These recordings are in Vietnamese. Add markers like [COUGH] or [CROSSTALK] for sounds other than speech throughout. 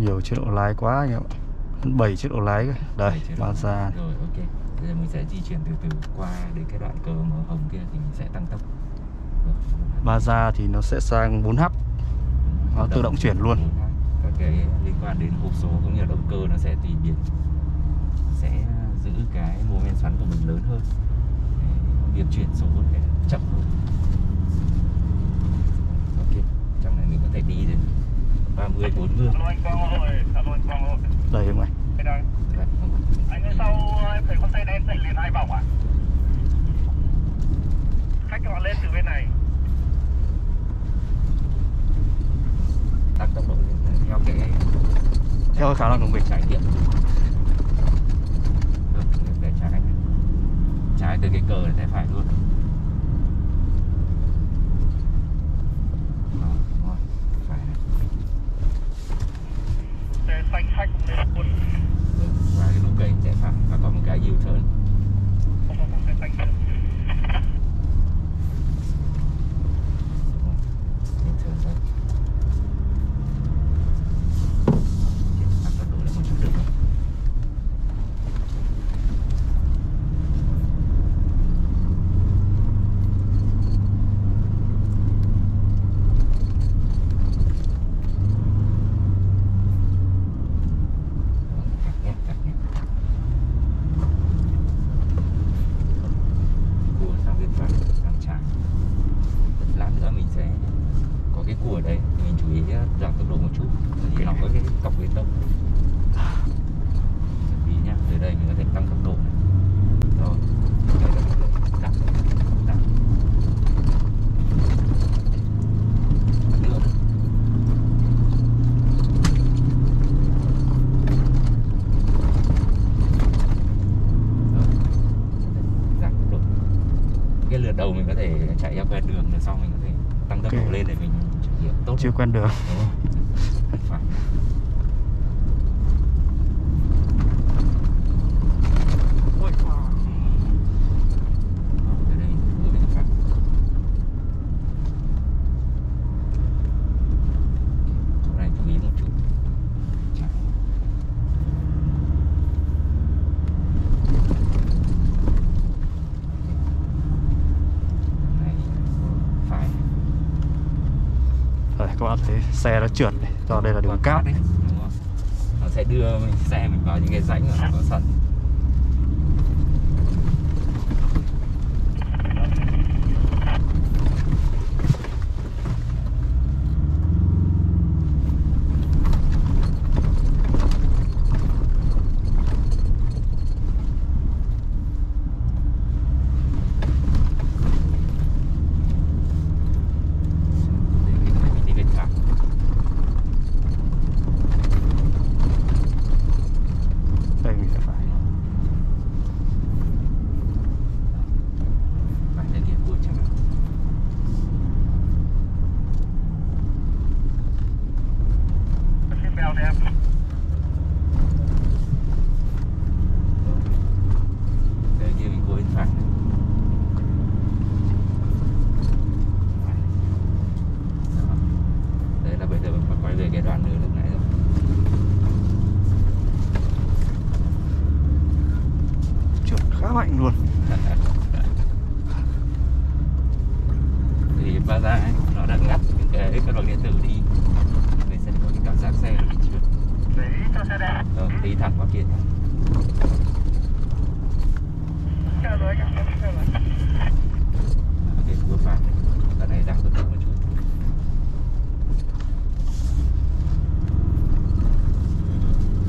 nhiều chế độ lái quá anh em ạ 7 chế độ lái. Đây, độ. Mazda Rồi ok. Bây giờ mình sẽ di chuyển từ từ qua đến cái đoạn cờ màu hồng kia thì mình sẽ tăng tốc. Rồi. Mazda thì nó sẽ sang 4H Nó tự động chuyển luôn. Các cái liên quan đến hộp số cũng như là động cơ nó sẽ tùy biến sẽ giữ cái mô men xoắn của mình lớn hơn. Để Việc chuyển số sẽ chậm hơn. Ok, trong này mình có thể đi đến 30 40. Alo anh Quang ơi, alo anh Quang ơi. Đây không anh Đây đây. Đấy, không có- Anh ơi sau em thấy con xe đen chạy lên hai vòng à? Khách các bạn lên từ bên này. tăng tốc độ lên theo cái Theo khả năng của mình trải nghiệm trái từ cái cờ này tay phải luôn Đó, đúng rồi, phải này. Xe xanh khách cũng lên luôn. Được, qua cái nút cây chạy phải và có một cái U turn Không có con xe xanh nữa. đúng rồi. U turn đây tăng tốc độ lại một chút được không? Cắt nhé, cắt nhé. Cua sang bên phải, sang trái. Lát nữa mình sẽ có cái cua ở đây, mình chú ý giảm tốc độ một chút, vì nó có cái cọc bê tông. Bị nhá, từ đây mình có thể tăng tốc độ này. Rồi, đây là. Rồi. tốc độ cái lượt đầu mình có thể chạy theo quen đường lượt sau mình có thể tăng tốc độ lên để mình tốt Chưa quen đường Đúng không? Phải. Ôi, wow. Ở đây ngồi bên phải. Chỗ này chú ý một chút Trái. Này, phải đây, các bạn thấy xe nó trượt này Do đây là đường cát đấy nó sẽ đưa mình, xe mình vào những cái rãnh mà nó sẵn Để mình đi bên phải Đây mình sẽ phải phải lên kia cua chẳng hạn Xin bèo này em. Đây kia mình cua bên phải này. Đó. Đây là bây giờ mình phải quay về cái đoạn nữa lúc nãy rồi trượt khá mạnh luôn. Thì Mazda ấy, nó đã ngắt những cái các bằng điện tử đi. Mình sẽ có cái cảm giác xe nó bị trượt. Để ý cho xe đen. Rồi, đi thẳng qua kia nhé Chờ rồi anh em, chờ rồi. cái cua phải này đoạn này giảm tốc độ một chút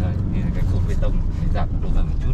Đấy, đây là cái cột bê tông để giảm tốc độ hơn một chút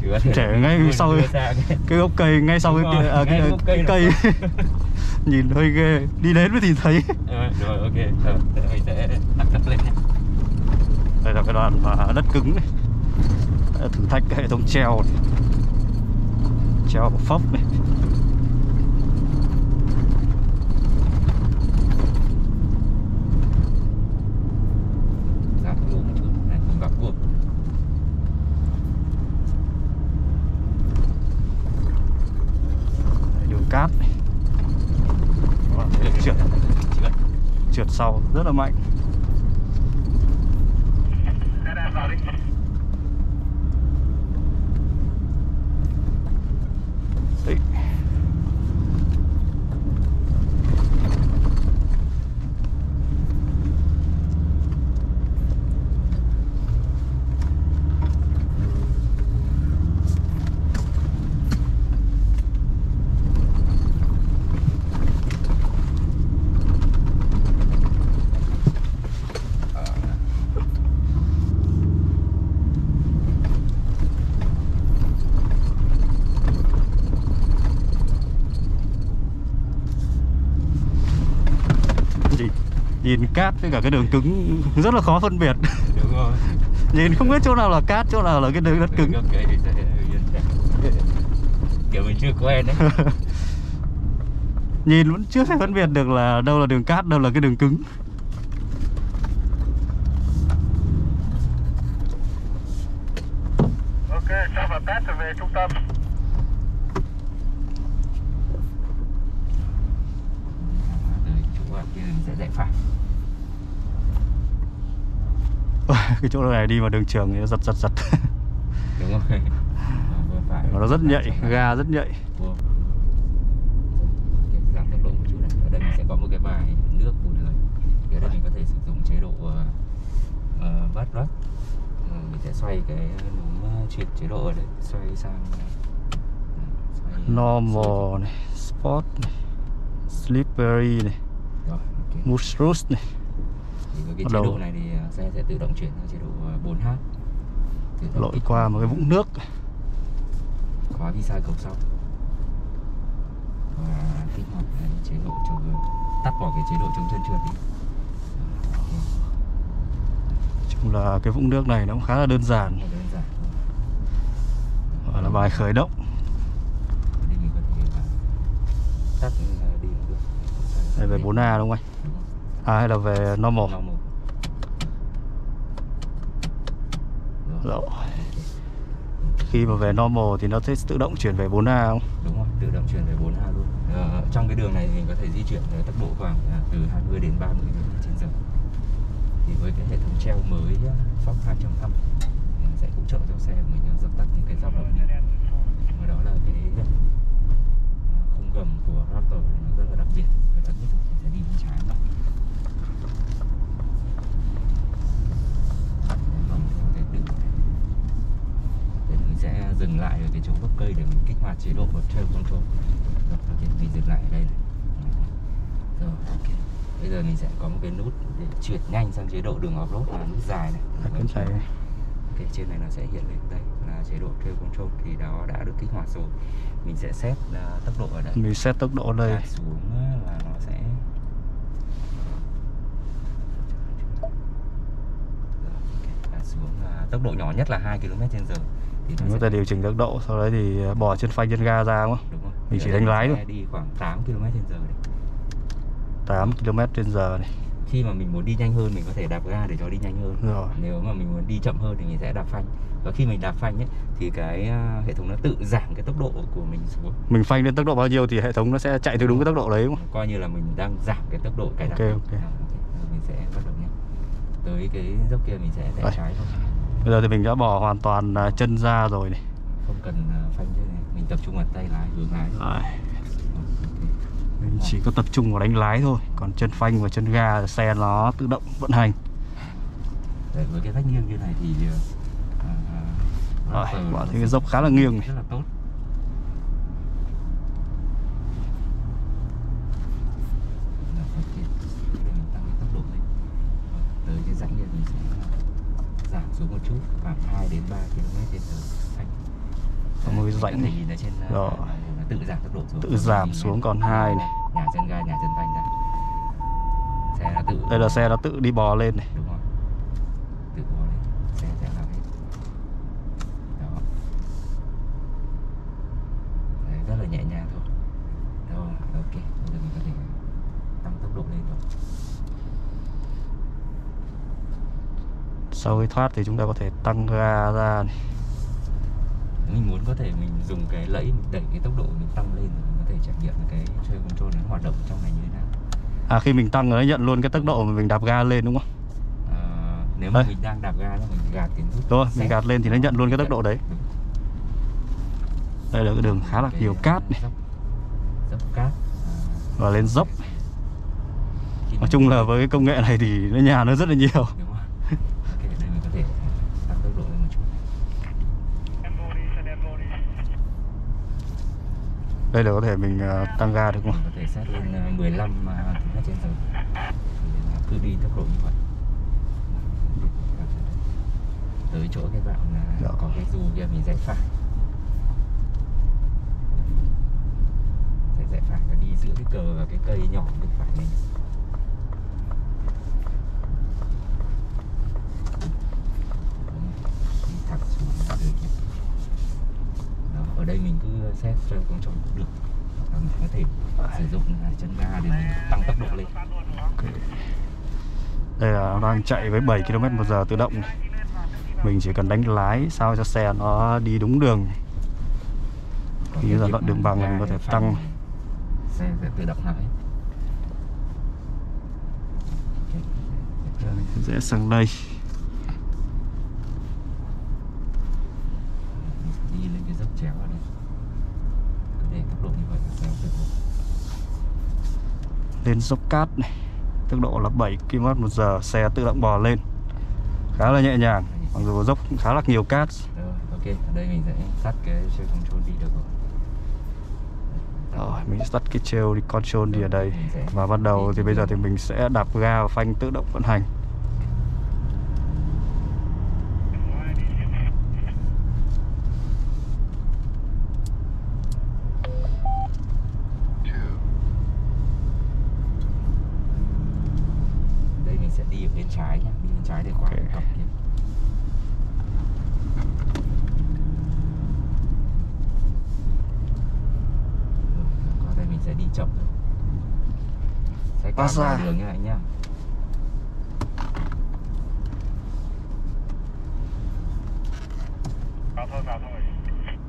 Thì có thể Trẻ ngay sau- cái- Cái gốc cây ngay sau cái, rồi, à, cái, gốc cái cây. [LAUGHS] Nhìn hơi ghê. Đi đến mới thì thấy. Ờ, rồi ok. Rồi mình sẽ đặt tốc lên Đây là cái đoạn mà đất cứng này Thử thách cái hệ thống treo này. Treo phốc này giảm tốc độ một chút này mình vào cua Đây, Đường cát này Các bạn thấy trượt trượt trượt sau rất là mạnh nhìn cát với cả cái đường cứng rất là khó phân biệt. Đúng rồi. [LAUGHS] Nhìn không biết chỗ nào là cát chỗ nào là cái đường đất cứng. [LAUGHS] Kiểu mình chưa quen đấy [LAUGHS] nhìn vẫn chưa thể phân biệt được là đâu là đường cát đâu là cái đường cứng. Ok, cho vào test rồi về trung tâm. sẽ rẽ phải [LAUGHS] cái chỗ này đi vào đường trường thì nó giật giật giật. [LAUGHS] Đúng rồi. [LAUGHS] Phải nó rất nhạy ga rất nhạy. Giảm tốc độ một chút này. Ở đây mình sẽ có một cái bài nước lưới thì ở đây mình có thể sử dụng chế độ uh, rắc Ờ, mình sẽ xoay cái núm chuyển chế độ ở đây. Xoay sang xoay, normal này sport này slippery này rồi mushroom này. Thì với cái chế độ này thì xe sẽ tự động chuyển sang chế độ ờ, 4H Tự động lội qua một cái vũng nước. Khóa vi sai cầu sau. Và kích hoạt cái chế độ cho tắt bỏ cái chế độ chống chân trượt đi chung là cái vũng nước này nó cũng khá là đơn giản. Gọi là bài khởi động. Đây ờ, đây về 4A đúng không anh? À hay là về normal. Normal. Rồi. Khi mà về normal thì nó sẽ tự động chuyển về 4A không? Đúng rồi tự động chuyển về 4A luôn. Ờ, trong cái đường này thì mình có thể di chuyển với tốc độ khoảng ờ, từ 20 đến 30 km trên giờ. Thì với cái hệ thống treo mới ờ, Fox 2.5 thì nó sẽ hỗ trợ cho xe của mình dập tắt những cái dao động đi và đó là cái khung gầm của Raptor nó rất là đặc biệt. Và đặc biệt là sẽ đi bên trái này vòng theo cái đường này để mình sẽ dừng lại ở cái chỗ gốc cây để mình kích hoạt chế độ của trail control rồi ok mình dừng lại ở đây này. Rồi ok. Bây giờ mình sẽ có một cái nút để chuyển nhanh sang chế độ đường off-road là nút dài này. À, cái này ok trên này nó sẽ hiện lên đây là chế độ trail control thì đó đã được kích hoạt rồi. Mình sẽ set à, tốc độ ở đây. Mình set tốc độ ở đây. Đặt xuống á, là nó sẽ Rồi, ok. Đặt xuống là tốc độ nhỏ nhất là 2 km giờ. Thì sẽ thể điều chỉnh tốc độ sau đấy thì bỏ chân phanh chân ga ra đúng không? Đúng không? mình chỉ đánh lái thôi. đi khoảng 8 km đấy 8 km giờ này khi mà mình muốn đi nhanh hơn mình có thể đạp ga để cho đi nhanh hơn. Rồi. Nếu mà mình muốn đi chậm hơn thì mình sẽ đạp phanh. Và khi mình đạp phanh ấy thì cái à, hệ thống nó tự giảm cái tốc độ của mình xuống. Mình phanh lên tốc độ bao nhiêu thì hệ thống nó sẽ chạy theo đúng cái tốc độ đấy đúng không? Coi như là mình đang giảm cái tốc độ cài đặt. Ok, ok. À, Rồi mình sẽ bắt đầu nhé tới cái dốc kia mình sẽ rẽ trái thôi bây giờ thì mình đã bỏ hoàn toàn à, chân ra rồi này. Không cần à, phanh thế này mình tập trung vào tay lái hướng lái. Ok. mình chỉ có tập trung vào đánh lái thôi còn chân phanh và chân ga xe nó tự động vận hành. Đấy, với cái vách nghiêng như này thì à, à, Rồi, nó thấy cái dốc khá là nghiêng này. rất là tốt Rồi, ok. Đây mình tăng cái tốc độ lên Rồi, tới cái rãnh này mình sẽ giảm xuống một chút. Khoảng 2 đến 3 km trên giờ có rãnh thể này. nhìn ở trên à, Rồi. nó tự giảm tốc độ xuống. Tự giảm xuống còn hai này. nhà chân ga nhà chân phanh ra xe nó tự đây là xe nó tự đi bò lên này. Đúng rồi tự bỏ lên xe sẽ làm hết đó Đấy, rất là nhẹ nhàng thôi rồi ok bây giờ mình có thể tăng tốc độ lên rồi sau khi thoát thì chúng ta có thể tăng ga ra này. Mình muốn có thể mình dùng cái lẫy mình đẩy cái tốc độ mình tăng lên mình có thể trải nghiệm cái trail control nó hoạt động trong này như thế nào. À khi mình tăng nó nhận luôn cái tốc độ mà mình đạp ga lên đúng không? Ờ, nếu mà Đây. mình đang đạp ga mình gạt cái nút Đúng rồi, mình gạt lên thì nó nhận luôn cái tốc độ đấy. Đây là cái đường khá là Cái, nhiều à, cát này. dốc, dốc cát. À, và lên dốc. Nói chung là với cái công nghệ này thì nó nhà nó rất là nhiều đúng rồi ok đây mình có thể tăng tốc độ lên một chút Em vô đi, xe đen vô đi. Đây là có thể mình ờ, tăng ga được không? Mình có thể set lên à, 15 mà km trên giờ cứ đi tốc độ như vậy. Tới chỗ cái là Dạ. có cái dù kia mình rẽ phải. Rẽ phải và đi giữa cái cờ và cái cây nhỏ bên phải này xe không tròn cũng được là mình có thể sử dụng hai chân ga để mình tăng tốc độ lên Ok. Đây là đang chạy với 7 km một giờ tự động. Mình chỉ cần đánh lái sao cho xe nó đi đúng đường giai việc đoạn đường bằng mình có thể tăng. thì xe sẽ tự động. Giờ sẽ rẽ sang đây đi lên cái dốc chéo ở đây cứ để tốc độ như vậy là xe tự động lên dốc cát này. Tốc độ là 7 km một giờ xe tự động bò lên. Khá là nhẹ nhàng mặc dù dốc cũng khá là nhiều cát. Rồi, ok, ở đây mình sẽ tắt cái xe control đi được rồi. rồi mình sẽ tắt cái treo đi control đi ở đây. Và bắt đầu thì bây giờ thì mình sẽ đạp ga và phanh tự động vận hành đây mình sẽ đi ở bên trái nhé, đi bên trái để qua Ok. cái cọc kia. Rồi, qua đây mình sẽ đi chậm thôi. Sẽ xa. đường như này nhá.